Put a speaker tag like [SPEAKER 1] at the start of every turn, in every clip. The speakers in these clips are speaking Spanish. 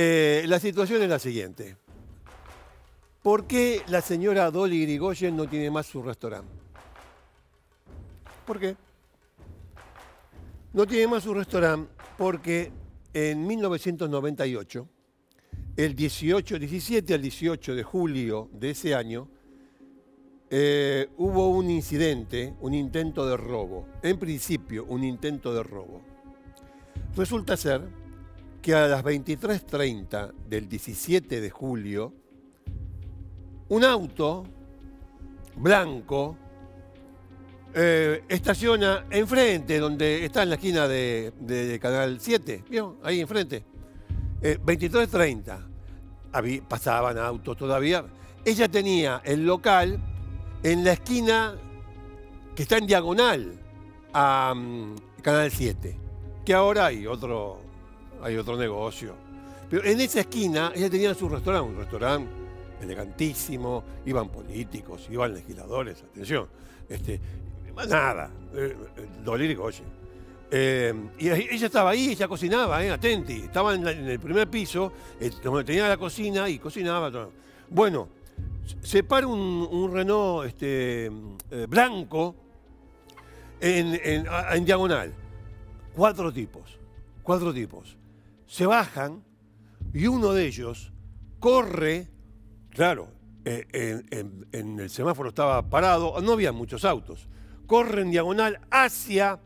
[SPEAKER 1] Eh, la situación es la siguiente. ¿Por qué la señora Dolly Grigoyen no tiene más su restaurante? ¿Por qué? No tiene más su restaurante porque en 1998, el 18, 17 al 18 de julio de ese año, eh, hubo un incidente, un intento de robo. En principio, un intento de robo. Resulta ser que a las 23.30 del 17 de julio, un auto blanco eh, estaciona enfrente, donde está en la esquina de, Canal 7, ¿vio? Ahí enfrente. 23.30. Eh, pasaban autos todavía. Ella tenía el local en la esquina que está en diagonal a mm, Canal 7, que ahora hay otro, hay otro negocio. Pero en esa esquina ella tenía su restaurante, un restaurante elegantísimo, iban políticos, iban legisladores, atención. Este, nada, eh, Dolly eh, y ella estaba ahí, ella cocinaba, eh, atenti. Estaba en, el primer piso, eh, donde tenía la cocina y cocinaba. Bueno, se para un, Renault este, eh, blanco en, diagonal. Cuatro tipos, cuatro tipos. Se bajan y uno de ellos corre, claro, eh, en, el semáforo estaba parado, no había muchos autos, corre en diagonal hacia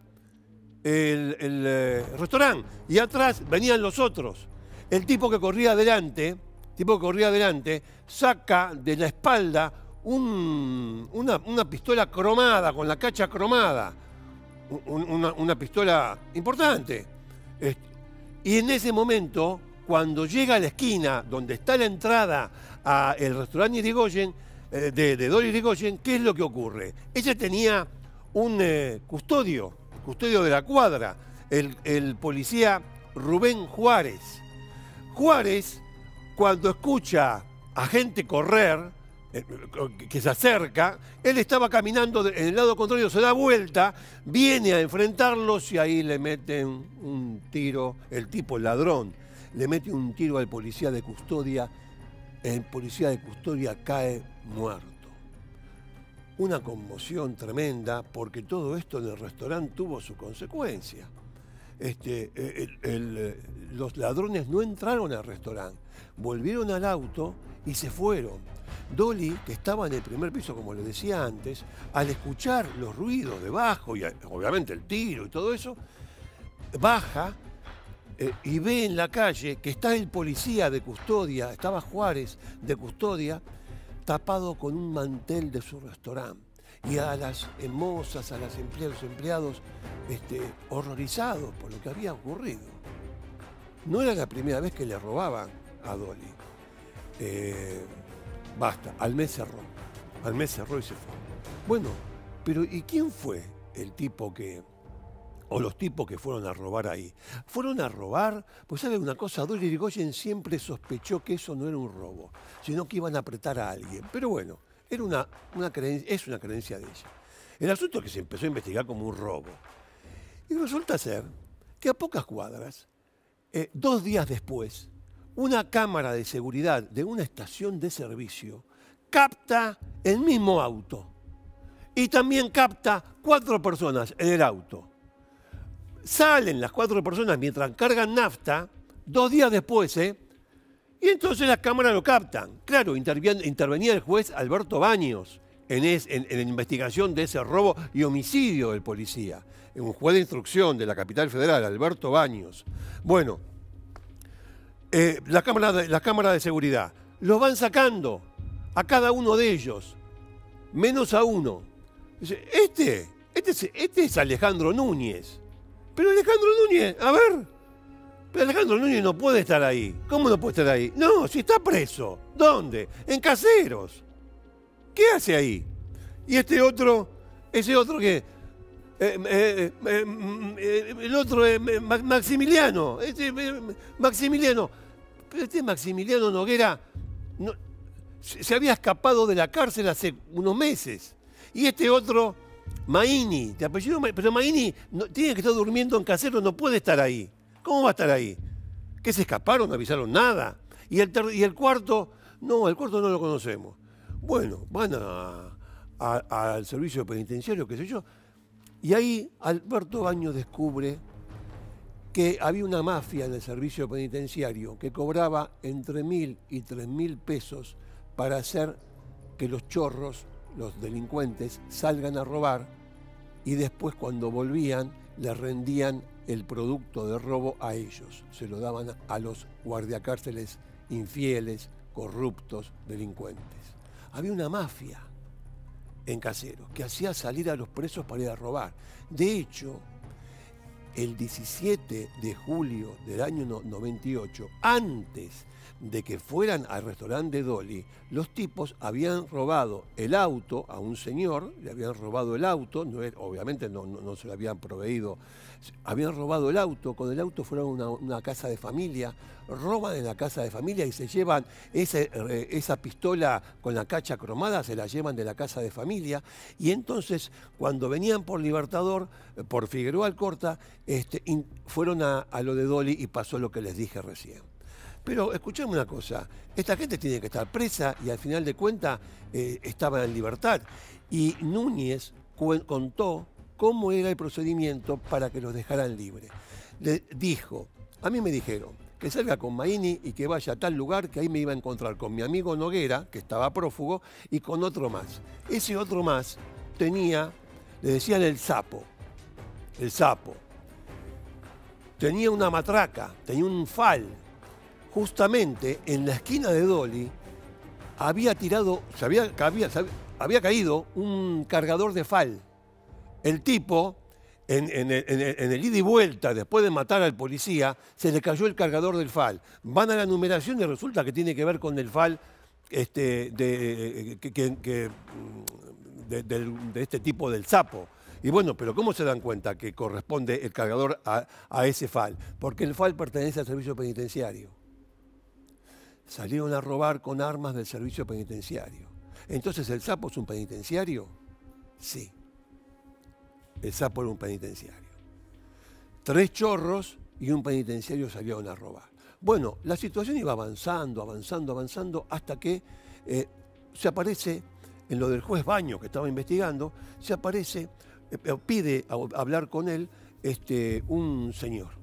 [SPEAKER 1] el, eh, restaurante y atrás venían los otros. El tipo que corría adelante tipo que corría adelante, saca de la espalda una, pistola cromada, con la cacha cromada. una, pistola importante. Y en ese momento, cuando llega a la esquina donde está la entrada al restaurante Irigoyen, eh, de, de Dolly Irigoyen, ¿qué es lo que ocurre? Ella tenía un eh, custodio, custodio de la cuadra, el, policía Rubén Juárez. Juárez cuando escucha a gente correr, que se acerca, él estaba caminando en el lado contrario, se da vuelta, viene a enfrentarlos y ahí le meten un tiro, el tipo, ladrón, le mete un tiro al policía de custodia, el policía de custodia cae muerto. Una conmoción tremenda porque todo esto en el restaurante tuvo su consecuencia. Este, eh, eh, los ladrones no entraron al restaurante, volvieron al auto y se fueron. Dolly, que estaba en el primer piso, como le decía antes, al escuchar los ruidos debajo y obviamente el tiro y todo eso, baja eh, y ve en la calle que está el policía de custodia, estaba Juárez de custodia, tapado con un mantel de su restaurante y a las mozas, a los empleados, empleados este, horrorizados por lo que había ocurrido. No era la primera vez que le robaban a Dolly. Eh, basta, al mes cerró. Al mes cerró y se fue. Bueno, pero ¿y quién fue el tipo que, o los tipos que fueron a robar ahí? Fueron a robar, pues sabe una cosa, Dolly Rigoyen siempre sospechó que eso no era un robo, sino que iban a apretar a alguien. Pero bueno, una, es una creencia de ella. El asunto es que se empezó a investigar como un robo. Y resulta ser que a pocas cuadras, eh, dos días después, una cámara de seguridad de una estación de servicio capta el mismo auto. Y también capta cuatro personas en el auto. Salen las cuatro personas mientras cargan nafta, dos días después, ¿eh? Y entonces las cámaras lo captan. Claro, intervenía el juez Alberto Baños en, la investigación de ese robo y homicidio del policía. Un juez de instrucción de la capital federal, Alberto Baños. Bueno, eh, la, cámara de, la cámara de seguridad. Los van sacando a cada uno de ellos, menos a uno. Dice, este, este, este es Alejandro Núñez. Pero Alejandro Núñez, a ver, pero Alejandro Núñez no puede estar ahí. ¿Cómo no puede estar ahí? No, si está preso. ¿Dónde? En Caseros. ¿Qué hace ahí? Y este otro, ese otro que... Eh, eh, eh, el otro es Maximiliano. Este, Maximiliano. Este Maximiliano Noguera se había escapado de la cárcel hace unos meses. Y este otro, Maini, te apellido, pero Maini tiene que estar durmiendo en Caseros, no puede estar ahí. ¿Cómo va a estar ahí? ¿Qué se escaparon? No avisaron nada. Y el, y el cuarto, no, el cuarto no lo conocemos. Bueno, van al servicio penitenciario, qué sé yo. Y ahí Alberto Baño descubre que había una mafia en el servicio penitenciario que cobraba entre mil y tres mil pesos para hacer que los chorros, los delincuentes, salgan a robar y después cuando volvían le rendían el producto de robo a ellos. Se lo daban a los guardiacárceles infieles, corruptos, delincuentes. Había una mafia en Caseros que hacía salir a los presos para ir a robar. De hecho, el 17 de julio del año 98, antes de que fueran al restaurante Dolly, los tipos habían robado el auto a un señor, le habían robado el auto, obviamente no, se lo habían proveído, habían robado el auto, con el auto fueron a una, casa de familia, roban en la casa de familia y se llevan eh, esa pistola con la cacha cromada, se la llevan de la casa de familia, y entonces cuando venían por Libertador, eh, por Figueroa Alcorta, este, fueron a lo de Dolly y pasó lo que les dije recién. Pero escuchemos una cosa, esta gente tiene que estar presa y al final de cuentas eh, estaba en libertad. Y Núñez contó cómo era el procedimiento para que los dejaran libres. Le dijo, a mí me dijeron que salga con Maini y que vaya a tal lugar que ahí me iba a encontrar con mi amigo Noguera, que estaba prófugo, y con otro más. Ese otro más tenía, le decían el sapo, el sapo. Tenía una matraca, tenía un fal, justamente en la esquina de Dolly había tirado, se había, había, caído un cargador de fal. El tipo, en, el, ida y vuelta, después de matar al policía, se le cayó el cargador del fal. Van a la numeración y resulta que tiene que ver con el fal este, de, de, este tipo del sapo. Y bueno, pero ¿cómo se dan cuenta que corresponde el cargador a, a ese FAL? Porque el FAL pertenece al servicio penitenciario salieron a robar con armas del servicio penitenciario. Entonces, ¿el sapo es un penitenciario? Sí. El sapo un penitenciario. Tres chorros y un penitenciario salieron a robar. Bueno, la situación iba avanzando, avanzando, avanzando, hasta que eh, se aparece, en lo del juez Baño que estaba investigando, se aparece, eh, pide hablar con él este, un señor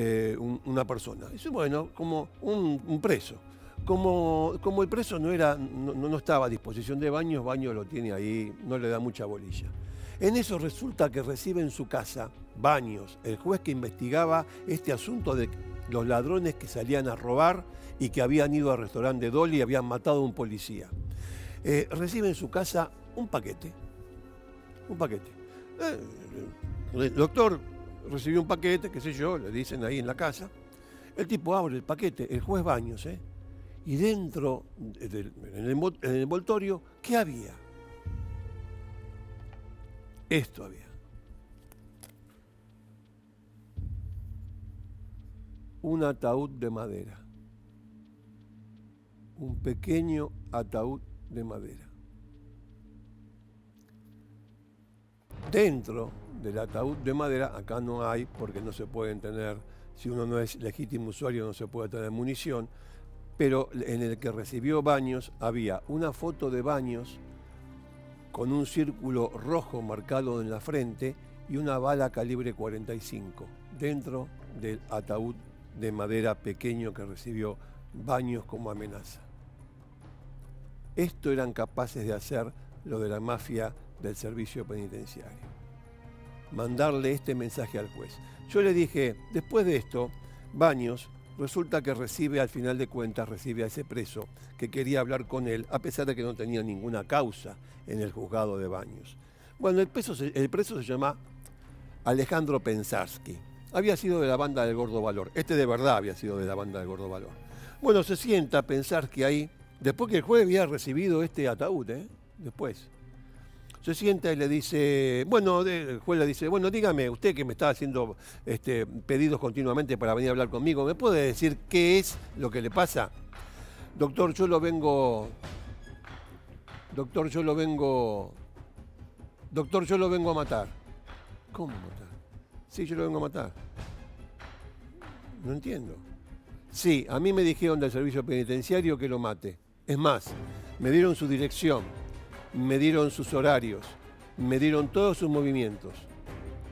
[SPEAKER 1] eh, una persona. Dice, bueno, como un, preso. Como, como, el preso no, era, no, estaba a disposición de baños, baño lo tiene ahí, no le da mucha bolilla. En eso resulta que recibe en su casa Baños, el juez que investigaba este asunto de los ladrones que salían a robar y que habían ido al restaurante Dolly y habían matado a un policía. Eh, recibe en su casa un paquete. Un paquete. Eh, doctor, recibió un paquete, qué sé yo, le dicen ahí en la casa. El tipo abre el paquete, el juez Baños, ¿eh? Y dentro, del, en, el, envoltorio, ¿qué había? Esto había. Un ataúd de madera. Un pequeño ataúd de madera. Dentro del ataúd de madera, acá no hay porque no se pueden tener, si uno no es legítimo usuario no se puede tener munición, pero en el que recibió Baños había una foto de Baños con un círculo rojo marcado en la frente y una bala calibre 45 dentro del ataúd de madera pequeño que recibió Baños como amenaza. Esto eran capaces de hacer lo de la mafia del servicio penitenciario mandarle este mensaje al juez. Yo le dije, después de esto, Baños resulta que recibe al final de cuentas, recibe a ese preso que quería hablar con él, a pesar de que no tenía ninguna causa en el juzgado de Baños. Bueno, el, preso se, el preso se llama Alejandro Pensarsky. Había sido de la banda del Gordo Valor. Este de verdad había sido de la banda del Gordo Valor. Bueno, se sienta a pensar que ahí, después que el juez había recibido este ataúd, ¿eh? después, se sienta y le dice, bueno, el juez le dice, bueno, dígame, usted que me está haciendo este, pedidos continuamente para venir a hablar conmigo, ¿me puede decir qué es lo que le pasa? Doctor, yo lo vengo, doctor, yo lo vengo, doctor, yo lo vengo a matar. ¿Cómo matar? Sí, yo lo vengo a matar. No entiendo. Sí, a mí me dijeron del servicio penitenciario que lo mate. Es más, me dieron su dirección, me dieron sus horarios, me dieron todos sus movimientos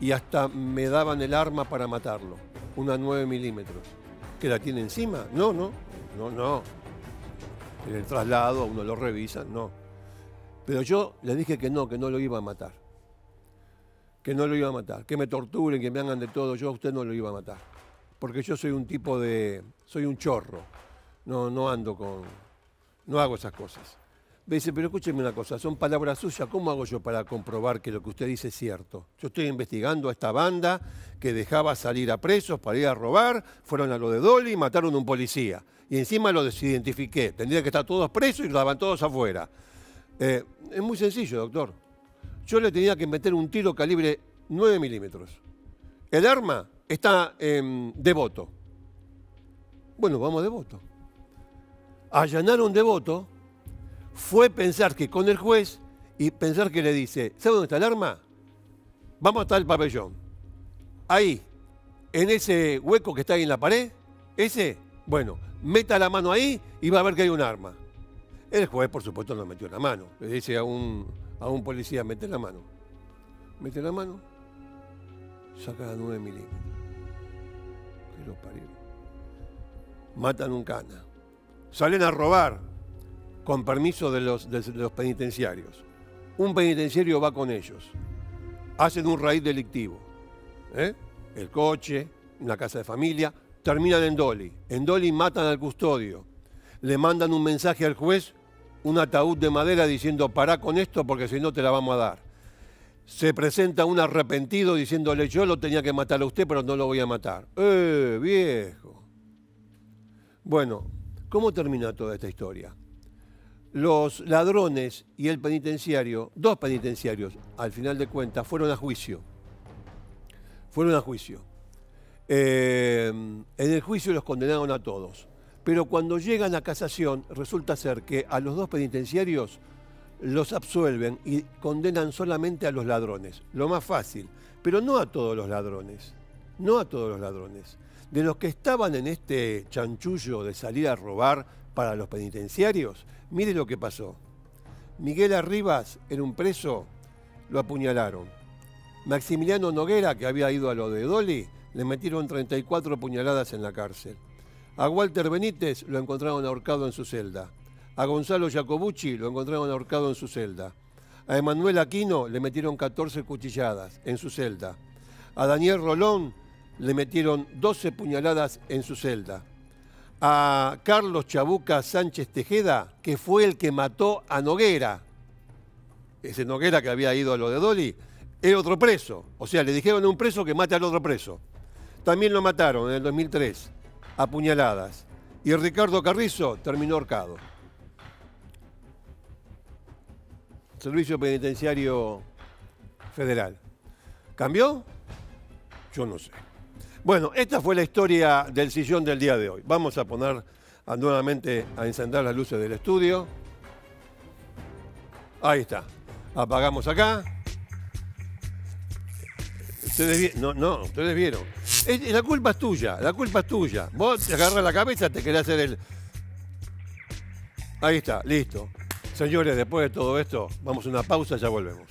[SPEAKER 1] y hasta me daban el arma para matarlo, una 9 milímetros. ¿Que la tiene encima? No, no, no, no. En el traslado uno lo revisa, no. Pero yo le dije que no, que no lo iba a matar. Que no lo iba a matar. Que me torturen, que me hagan de todo. Yo a usted no lo iba a matar. Porque yo soy un tipo de. Soy un chorro. No, no ando con. No hago esas cosas. Me dice, pero escúcheme una cosa, son palabras suyas, ¿cómo hago yo para comprobar que lo que usted dice es cierto? Yo estoy investigando a esta banda que dejaba salir a presos para ir a robar, fueron a lo de Dolly y mataron a un policía. Y encima lo desidentifiqué, tendrían que estar todos presos y estaban todos afuera. Eh, es muy sencillo, doctor. Yo le tenía que meter un tiro calibre 9 milímetros. El arma está en devoto. Bueno, vamos devoto. Allanaron devoto fue pensar que con el juez y pensar que le dice, ¿sabe dónde está el arma? Vamos hasta el pabellón. Ahí, en ese hueco que está ahí en la pared, ese, bueno, meta la mano ahí y va a ver que hay un arma. El juez, por supuesto, no metió la mano. Le dice a un, a un policía, mete la mano. Mete la mano, saca a 9 milímetros. Que. Matan un cana. Salen a robar con permiso de los, penitenciarios. Un penitenciario va con ellos. Hacen un raíz delictivo. ¿eh? El coche, una casa de familia, terminan en Dolly. En Dolly matan al custodio. Le mandan un mensaje al juez, un ataúd de madera diciendo, pará con esto porque si no te la vamos a dar. Se presenta un arrepentido diciéndole, yo lo tenía que matar a usted, pero no lo voy a matar. ¡Eh, viejo! Bueno, ¿cómo termina toda esta historia? Los ladrones y el penitenciario, dos penitenciarios, al final de cuentas, fueron a juicio. Fueron a juicio. Eh, en el juicio los condenaron a todos. Pero cuando llegan a casación, resulta ser que a los dos penitenciarios los absuelven y condenan solamente a los ladrones. Lo más fácil. Pero no a todos los ladrones. No a todos los ladrones. De los que estaban en este chanchullo de salir a robar para los penitenciarios, Mire lo que pasó. Miguel Arribas era un preso, lo apuñalaron. Maximiliano Noguera, que había ido a lo de Dolly, le metieron 34 puñaladas en la cárcel. A Walter Benítez lo encontraron ahorcado en su celda. A Gonzalo Jacobucci lo encontraron ahorcado en su celda. A Emanuel Aquino le metieron 14 cuchilladas en su celda. A Daniel Rolón le metieron 12 puñaladas en su celda a Carlos Chabuca Sánchez Tejeda, que fue el que mató a Noguera. Ese Noguera que había ido a lo de Dolly, era otro preso. O sea, le dijeron a un preso que mate al otro preso. También lo mataron en el 2003, a puñaladas. Y Ricardo Carrizo terminó ahorcado. Servicio Penitenciario Federal. ¿Cambió? Yo no sé. Bueno, esta fue la historia del sillón del día de hoy. Vamos a poner nuevamente a encender las luces del estudio. Ahí está. Apagamos acá. Ustedes. No, no, ustedes vieron. la culpa es tuya, la culpa es tuya. Vos te agarras la cabeza, te querés hacer el. Ahí está, listo. Señores, después de todo esto, vamos a una pausa, ya volvemos.